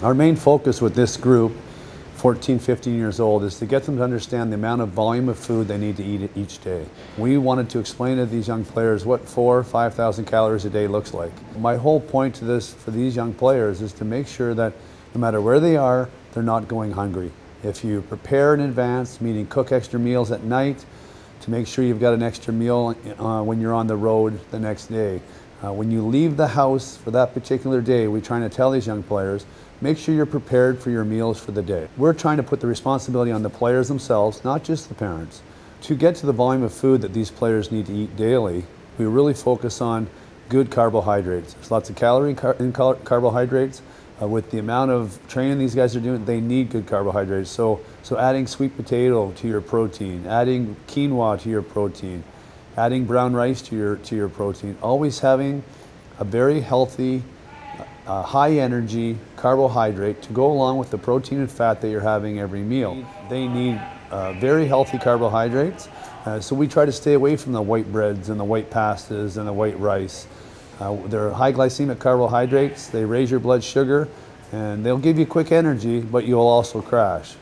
Our main focus with this group, 14, 15 years old, is to get them to understand the amount of volume of food they need to eat each day. We wanted to explain to these young players what four, 5,000 calories a day looks like. My whole point to this for these young players is to make sure that no matter where they are, they're not going hungry. If you prepare in advance, meaning cook extra meals at night, to make sure you've got an extra meal uh, when you're on the road the next day. Uh, when you leave the house for that particular day, we're trying to tell these young players, make sure you're prepared for your meals for the day. We're trying to put the responsibility on the players themselves, not just the parents. To get to the volume of food that these players need to eat daily, we really focus on good carbohydrates. There's lots of calorie in carbohydrates, uh, with the amount of training these guys are doing, they need good carbohydrates. So, so adding sweet potato to your protein, adding quinoa to your protein, adding brown rice to your to your protein. Always having a very healthy, uh, high energy carbohydrate to go along with the protein and fat that you're having every meal. They need uh, very healthy carbohydrates. Uh, so we try to stay away from the white breads and the white pastas and the white rice. Uh, they're high glycemic carbohydrates, they raise your blood sugar, and they'll give you quick energy, but you'll also crash.